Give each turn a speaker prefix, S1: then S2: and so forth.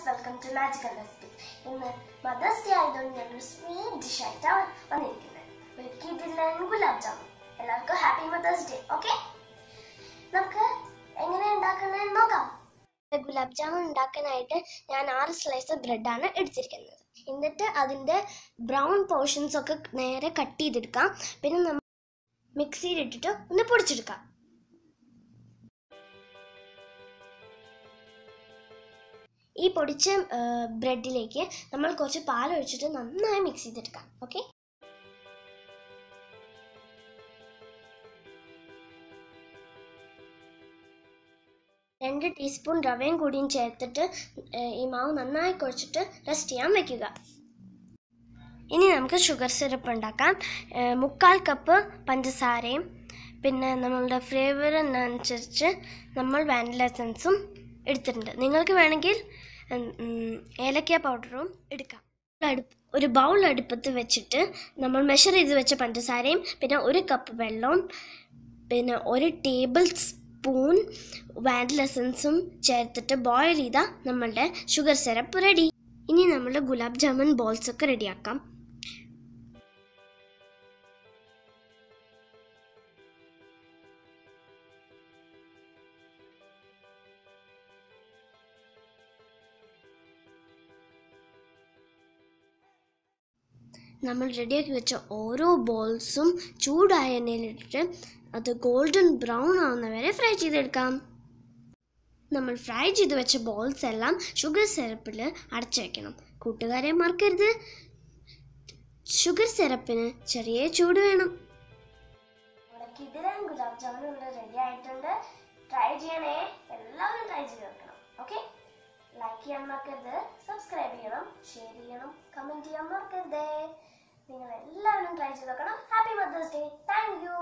S1: Friends welcome to magical recipe ഇന്ന് mothers day ആയതുകൊണ്ട് ഞാനൊരു സ്വീറ്റ് ഡിഷ് ആയിട്ടാണ് വന്നിരിക്കുന്നത്. കിഡിലൻ ഗുലാബ് ജാമുൻ എല്ലാവർക്കും ഹാപ്പി മദേഴ്സ് ഡേ ഓക്കെ നമുക്ക് എങ്ങനെ ഉണ്ടാക്കുന്നതെന്ന് നോക്കാം. ഗുലാബ് ജാമുൻ ഉണ്ടാക്കാനായിട്ട് ഞാൻ ആറ് സ്ലൈസ് ബ്രെഡാണ് എടുത്തിരിക്കുന്നത്. എന്നിട്ട് അതിന്റെ ബ്രൗൺ പോർഷൻസ് ഒക്കെ നേരെ കട്ട് ചെയ്തെടുക്കാം. പിന്നെ നമ്മൾ മിക്സിയിലിട്ടിട്ട് ഒന്ന് പൊടിച്ചെടുക്കാം. ഈ പൊടിച്ച ബ്രെഡിലേക്ക് നമ്മൾ കുറച്ച് പാൽ ഒഴിച്ചിട്ട് നന്നായി മിക്സ് ചെയ്തെടുക്കാം. ഓക്കെ രണ്ട് ടീസ്പൂൺ റവയും കൂടിയും ചേർത്തിട്ട് ഈ മാവ് നന്നായി കുഴച്ചിട്ട് റെസ്റ്റ് ചെയ്യാൻ വയ്ക്കുക ഇനി നമുക്ക് ഷുഗർ സിറപ്പ് ഉണ്ടാക്കാം. മുക്കാൽ കപ്പ് പഞ്ചസാരയും പിന്നെ നമ്മളുടെ ഫ്ലേവറിനനുസരിച്ച് നമ്മൾ വാനില എസൻസും എടുത്തിട്ടുണ്ട്. നിങ്ങൾക്ക് വേണമെങ്കിൽ ഏലക്ക പൗഡറും എടുക്കാം. ഒരു ബൗൾ അടുപ്പത്ത് വെച്ചിട്ട് നമ്മൾ മെഷർ ചെയ്ത് വെച്ച പഞ്ചസാരയും പിന്നെ ഒരു കപ്പ് വെള്ളവും പിന്നെ ഒരു ടേബിൾ സ്പൂൺ വാനില ചേർത്തിട്ട് ബോയിൽ ചെയ്താൽ നമ്മളുടെ ഷുഗർ സിറപ്പ് റെഡി ഇനി നമ്മൾ ഗുലാബ് ജാമുൻ ബോൾസൊക്കെ റെഡിയാക്കാം നമ്മൾ റെഡിയാക്കി വെച്ച ഓരോ ബോൾസും ചൂടായ എണ്ണയിലിട്ടിട്ട് അത് ഗോൾഡൻ ബ്രൗൺ ആവുന്നവരെ ഫ്രൈ ചെയ്തെടുക്കാം. നമ്മൾ ഫ്രൈ ചെയ്ത് വെച്ച ബോൾസ് എല്ലാം ഷുഗർ സിറപ്പിൽ അടച്ചു വയ്ക്കണം കൂട്ടുകാരെ മറക്കരുത്. ഷുഗർ സിറപ്പിന് ചെറിയ ചൂട് വേണം. ട്രൈ ചെയ്യണേ. എല്ലാവരും ട്രൈ ചെയ്ത് നോക്കണം. ഓക്കെ ലൈക്ക് ചെയ്യാൻ മറക്കരുത്. സബ്സ്ക്രൈബ് ചെയ്യണം. ഷെയർ ചെയ്യണം കമന്റ് ചെയ്യാൻ മറക്കരുതേ. നിങ്ങൾ എല്ലാവരും ട്രൈ ചെയ്ത് നോക്കണം. Happy Mother's Day thank you